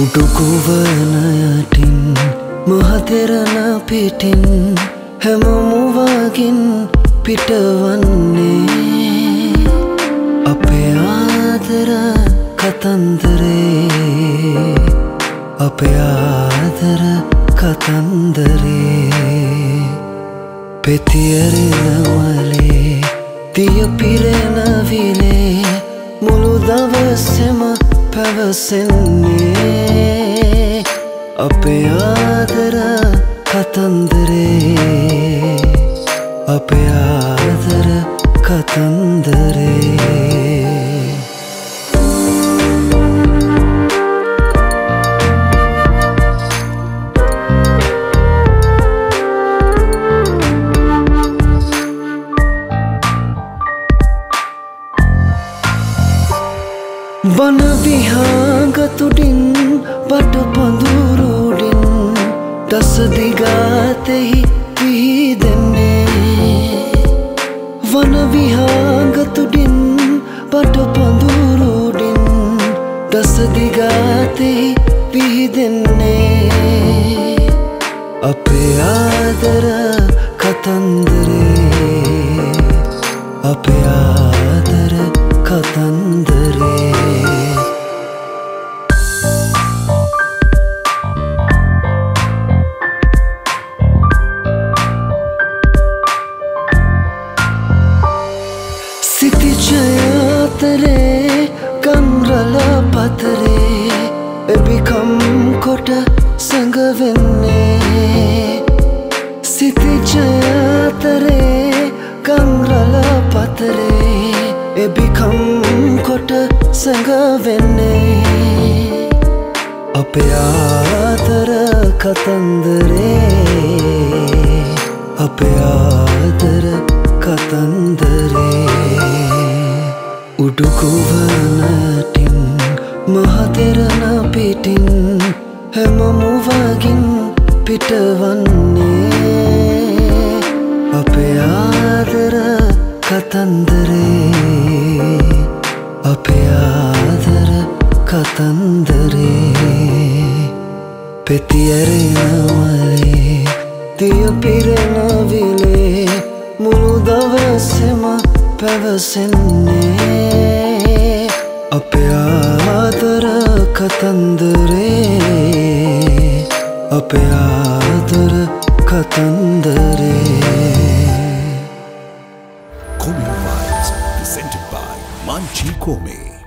උඩුකුවනයටින් මහතෙරණ පිටින් හැමමුවගින් පිටවන්නේ අපේ ආදර කතන්දරේ. අපේ ආදර කතන්දරේ. පෙතියරෙන මලේ තිය පිරෙන විලේ මුළු දවසෙම පැවසෙන්නේ. අපේ ආදර කතන්දරේ. අපේ ආදර කතන්දරේ. වනවිහාගතුඩින් බට දසදිගාතෙහි පිහිදෙන්නේ වනවිහාගතුඩින් බට පඳුරුඩින් දසදිගාතෙහි පිහිදෙන්නේ අපේ ආදර කතන්දරේ අපේ ආදර කතන්දරේ සිතිචයතරේ කන්රල පතරේ එබිකම් කොට සැඟවෙන්නේ සිතිචයතරේ කංරල පතරේ එබිකම් කොට සැඟවෙන්නේ අපේ ආදර කතන්දරේ අපේ ආදර කතන්දරේ. උඩුකුවනටින් මහතෙරණ පිටින් හැමමුවගින් පිටවන්නේ අපේ ආදර කතන්දරේ අපේ ආදර කතන්දරේ පෙතියරෙනමලේ තිය පිරෙන විලේ මුළු දවසෙම පැවසෙන්නේ කතන්දරේ අපේ ආදර කතන්දරේ Komi Vibes presented by Manchi Kome.